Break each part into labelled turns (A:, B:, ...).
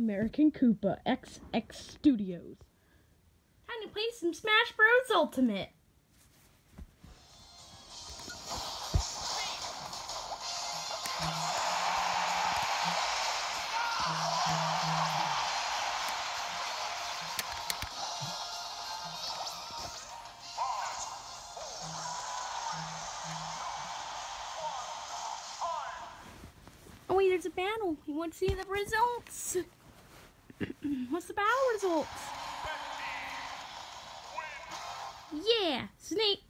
A: American Koopa XX Studios.
B: Time to play some Smash Bros. Ultimate. Oh wait, there's a battle. You want to see the results? Mm, what's the battle results? Yeah, Snake,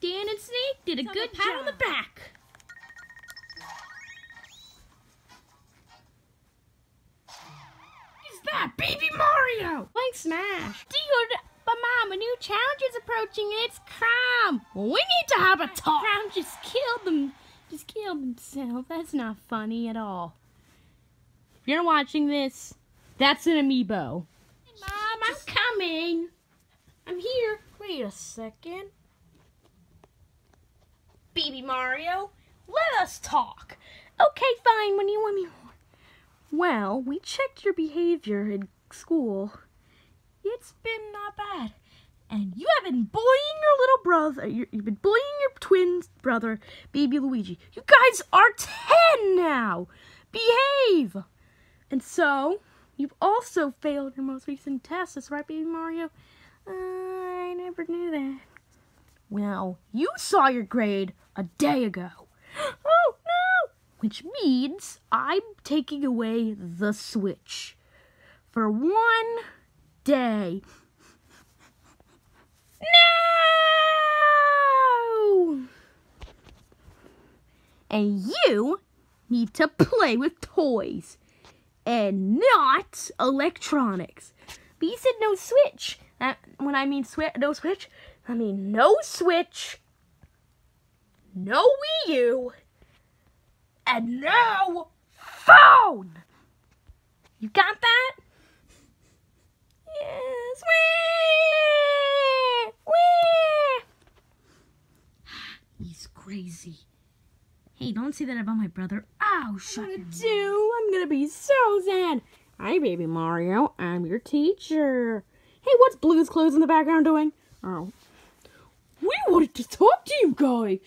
B: Dan and Snake did a good pat on the back. Is that Baby Mario? Like Smash. Dude, but Mom, a new challenge is approaching. It's Chrom. Well, we need to have a talk. Chrom just killed them. Just killed himself. That's not funny at all. If you're watching this, that's an amiibo. Mom, I'm coming. I'm here. Wait a second. Baby Mario, let us talk. Okay, fine. When you want me? Well, we checked your behavior in school. It's been not bad. And you have been bullying your little brother. Uh, you- You've been bullying your twin brother, baby Luigi. You guys are 10 now. Behave. And so, you've also failed your most recent test. That's right, baby Mario? Uh, I never knew that. Well, you saw your grade a day ago. Oh, no! Which means I'm taking away the Switch. For one day. No! And you need to play with toys and not electronics. But you said no switch. Uh, when I mean no switch, I mean no switch, no Wii U, and no phone. You got that? Yes. Wee! Wee! He's crazy. Hey, don't say that about my brother. Ow, shut up! do. I'm gonna be so sad. Hi, baby Mario. I'm your teacher. Hey, what's Blue's Clues in the background doing? Oh.
A: We wanted to talk to you guys.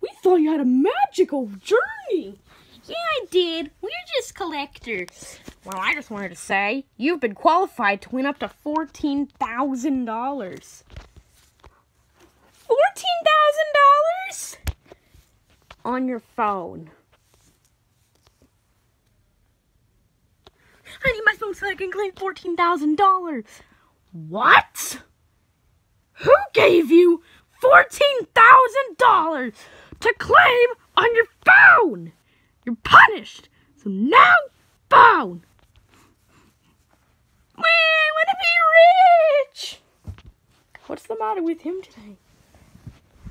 A: We thought you had a magical journey.
B: Yeah, I did. We're just collectors. Well, I just wanted to say, you've been qualified to win up to $14,000. $14,000? On your phone. I need my phone so I can claim fourteen thousand dollars.
A: What? Who gave you $14,000 to claim on your phone? You're punished. So now, phone.
B: We want to be rich.
A: What's the matter with him today?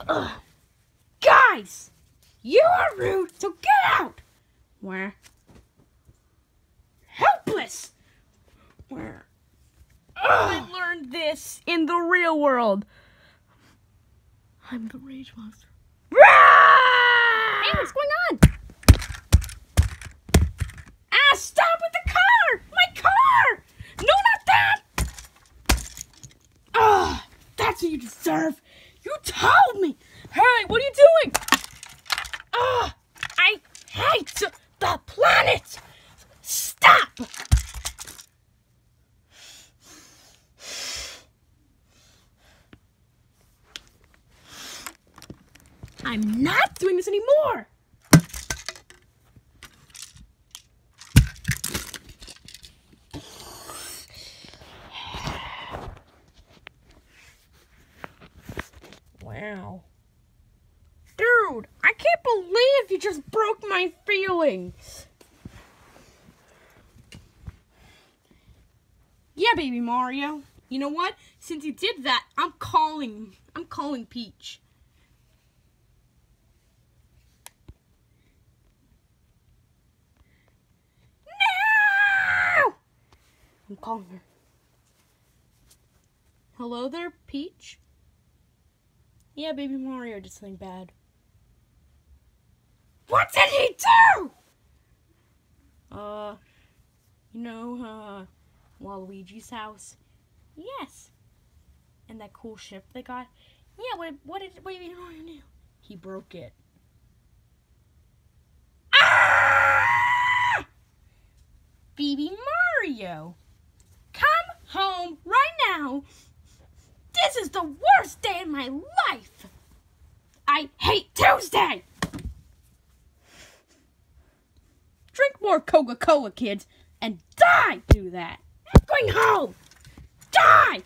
B: Ugh. Guys, you are rude, so get out.
A: Where?
B: Helpless.
A: Where?
B: I learned this in the real world.
A: I'm the rage monster.
B: Hey, what's going on? Ah, stop with the car! My car! No, not that!
A: Ah, that's what you deserve. You told me. Hey, what are you doing?
B: I hate the planet! Stop!
A: I'm not doing this anymore.
B: Wow. Dude, I can't believe you just broke my Yeah, baby Mario. You know what? Since you did that, I'm calling. I'm calling Peach. No! I'm calling her. Hello there, Peach? Yeah, baby Mario did something bad. What did he do? Uh, You know, uh, Waluigi's house? Yes. And that cool ship they got? Yeah, what, what did, what did Mario do? He broke it. Ah! Baby Mario! Come home right now! This is the worst day in my life! I hate Tuesday! More Coca Cola, kids, and die! Do that. I'm going home! Die!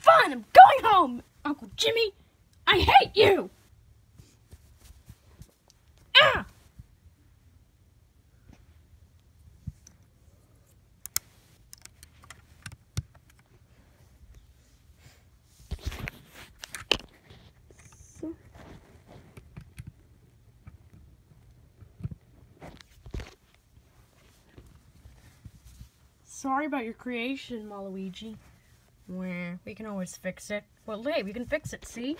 B: Fine, I'm going home, Uncle Jimmy. I hate you! Ah! Sorry about your creation, Waluigi. Wah, we can always fix it. Well, hey, we can fix it, see?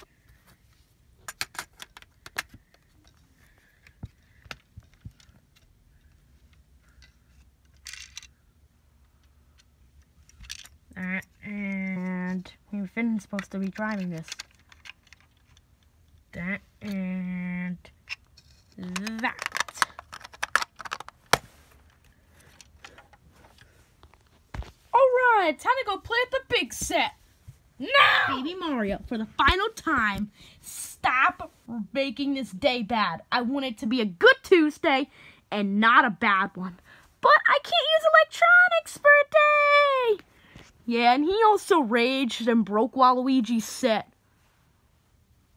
B: Uh, and Finn's supposed to be driving this. That and that. Alright, time to go play at the big set. Now! Baby Mario, for the final time, stop making this day bad. I want it to be a good Tuesday and not a bad one. But I can't use electronics for a day! Yeah, and he also raged and broke Waluigi's set.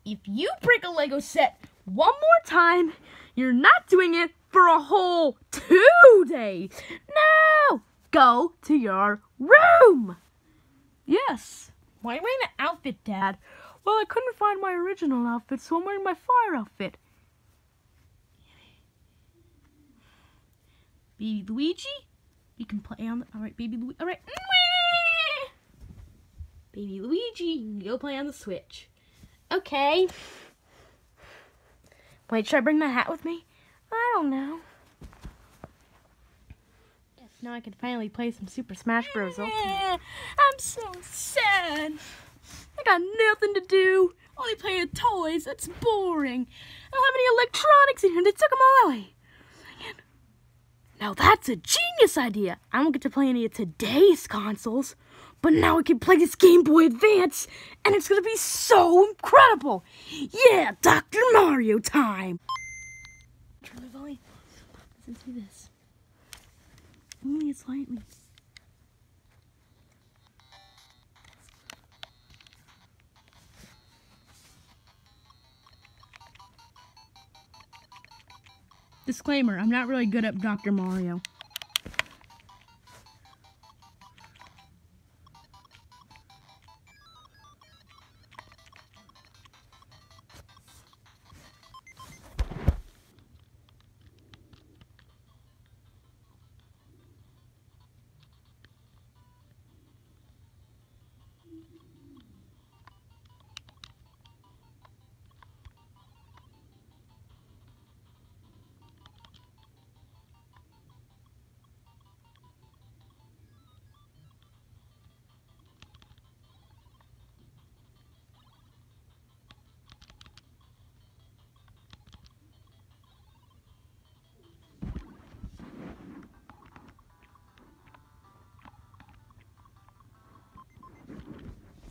B: If you break a Lego set one more time, you're not doing it for a whole two days. No! Go to your room! Yes. Why are you wearing an outfit, Dad? Well, I couldn't find my original outfit, so I'm wearing my fire outfit. Baby Luigi, you can play on the. Alright, baby Luigi. Alright. Baby Luigi, you go play on the Switch. Okay. Wait, should I bring my hat with me? I don't know. Now I can finally play some Super Smash Bros. Ultimate. I'm so sad. I got nothing to do. Only play with toys. That's boring. I don't have any electronics in here. They took them all away. Now that's a genius idea. I don't get to play any of today's consoles, but now I can play this Game Boy Advance, and it's gonna be so incredible. Yeah, Dr. Mario time. Turn the volume. Listen to this. Only slightly. Disclaimer, I'm not really good at Dr. Mario.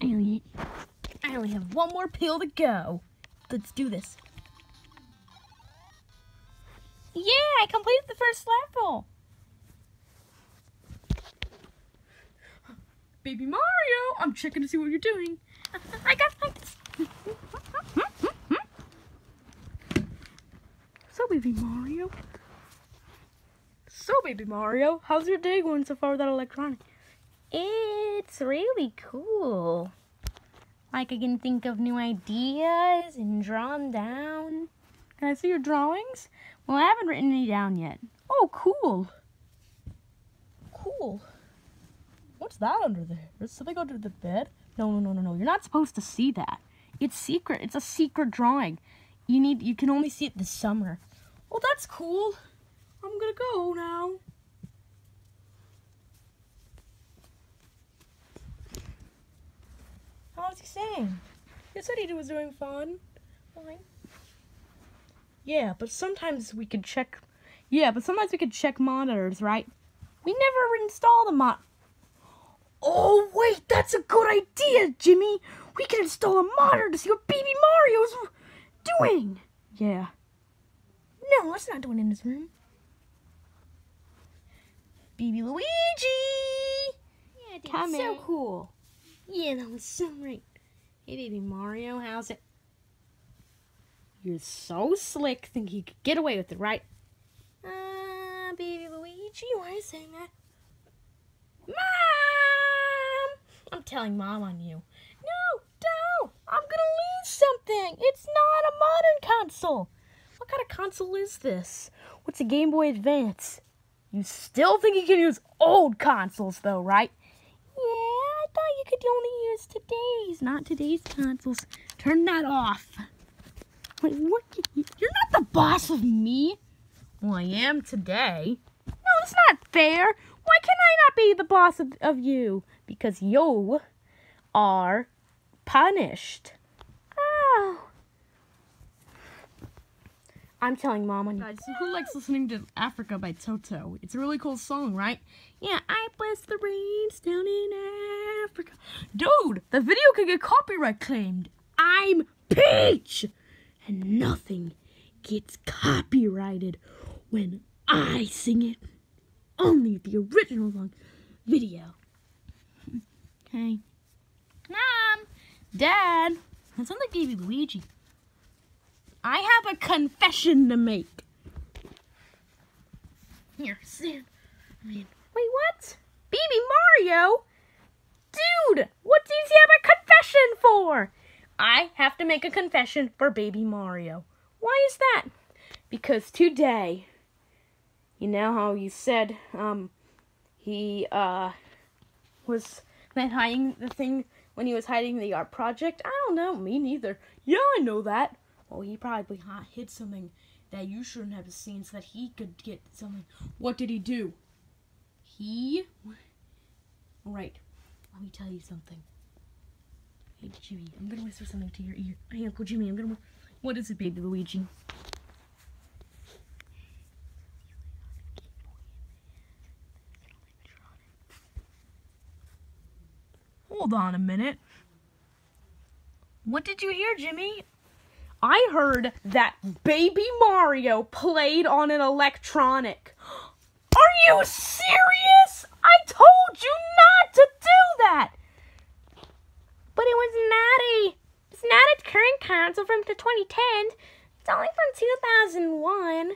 B: I only, I only have one more pill to go. Let's do this. Yeah, I completed the first level. Baby Mario, I'm checking to see what you're doing. I got this. so, Baby Mario. So, Baby Mario, how's your day going so far with that electronic? It's really cool. Like I can think of new ideas and draw them down. Can I see your drawings? Well, I haven't written any down yet. Oh, cool. Cool. What's that under there? Is something under the bed? No, no, no, no, no. You're not supposed to see that. It's secret. It's a secret drawing. You need. You can only see it this summer. Well, that's cool. I'm gonna go now. Was he saying? He said he was doing fun. Fine. Yeah, but sometimes we could check. Yeah, but sometimes we could check monitors, right? We never install the mod. Oh wait, that's a good idea, Jimmy. We can install a monitor to see what Baby Mario's doing. Yeah. No, let's not doing in this room. Baby Luigi.
C: Yeah, dude,
B: Come
C: so
B: here.
C: cool. Yeah, that was so great. Hey, baby Mario, how's it?
B: You're so slick, think you could get away with it, right?
C: Uh, baby Luigi, why are you saying that?
B: Mom!
C: I'm telling mom on you.
B: No, don't! I'm gonna lose something! It's not a modern console! What kind of console is this? What's a Game Boy Advance? You still think you can use old consoles, though, right? Yeah, thought you could only use today's, not today's consoles. Turn that off. Wait, what? You're not the boss of me. Well, I am today. No, that's not fair. Why can I not be the boss of, of you? Because you are punished. Oh. I'm telling mom on
A: Guys, who likes listening to Africa by Toto? It's a really cool song, right?
B: Yeah, I bless the rains down in Africa. Dude, the video could get copyright claimed. I'm Peach! And nothing gets copyrighted when I sing it. Only the original song video. Okay. Mom! Dad! That sounds like Baby Luigi. I have a confession to make. Here. I mean, wait, what? Baby Mario? Dude, what does he have a confession for? I have to make a confession for Baby Mario. Why is that? Because today, you know how you said, um, he, uh, was been hiding the thing when he was hiding the art project? I don't know, me neither. Yeah, I know that. Well, he probably hid something that you shouldn't have seen so that he could get something. What did he do? He. Right. Let me tell you something. Hey, Jimmy, I'm gonna whisper something to your ear. Hey, Uncle Jimmy, I'm gonna. What is it, baby Luigi? Hold on a minute. What did you hear, Jimmy? I heard that Baby Mario played on an electronic. Are you serious? I told you not to do that. But it was not a. It's not a current console from the 2010s. It's only from 2001.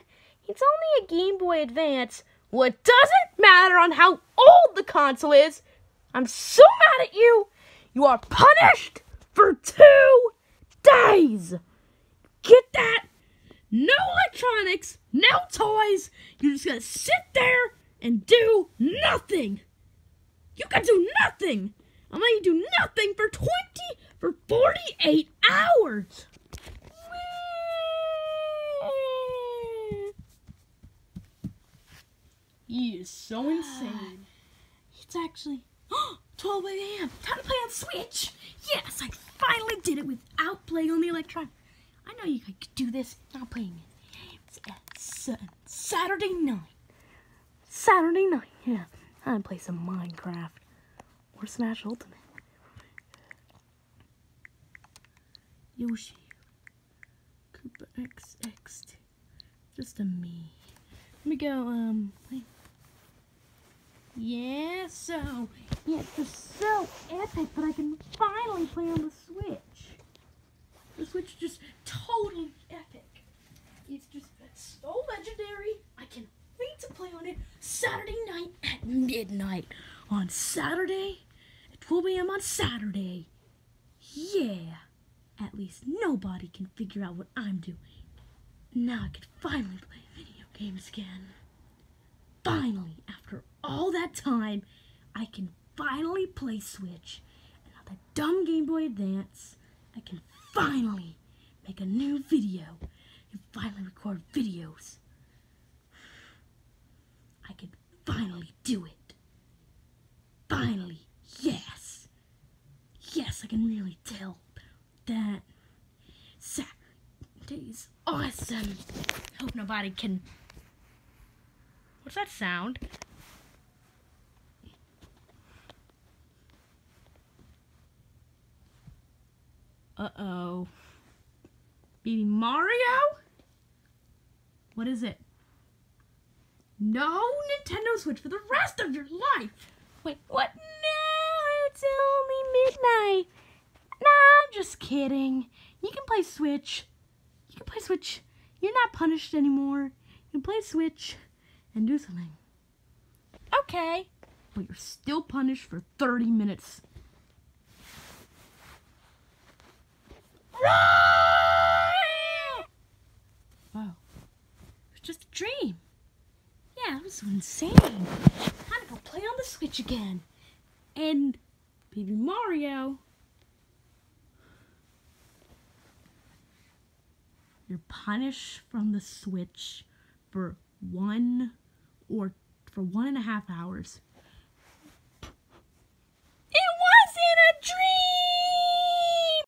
B: It's only a Game Boy Advance. What doesn't matter on how old the console is. I'm so mad at you. You are punished for two days. Get that? No electronics, no toys. You're just gonna sit there and do nothing. You can do nothing. I'm letting you do nothing for 20, for 48 hours.
A: He is so insane.
B: It's actually 12 a.m. Time to play on Switch. Yes, I finally did it without playing on the electronic. I know you could do this without playing it. It's a Sa- Saturday night. Saturday night, yeah. I'm gonna play some Minecraft or Smash Ultimate. Yoshi, Koopa XX2, just a me. Let me go. Um, play. Yeah, so yeah, it's just so epic that I can finally play on the Switch. The Switch is just totally epic. It's just so legendary. I can't wait to play on it Saturday night at midnight. On Saturday at 12 a.m. on Saturday. Yeah. At least nobody can figure out what I'm doing. Now I can finally play video games again. Finally, after all that time, I can finally play Switch. And on the dumb Game Boy Advance, I can
A: finally make a new video and finally record videos. I can finally do it. Finally, yes. Yes, I can really tell that Saturday's awesome.
B: Hope nobody can. What's that sound? Uh oh. Baby Mario? What is it?
A: No Nintendo Switch for the rest of your life.
B: Wait, what? No, it's only midnight. Nah, I'm just kidding. You can play Switch. You can play Switch. You're not punished anymore. You can play Switch and do something. Okay.
A: But you're still punished for 30 minutes.
B: Wow. It was just a dream. Yeah, it was so insane. Time to go play on the Switch again. And Baby Mario.
A: You're punished from the Switch for one or for one and a half hours.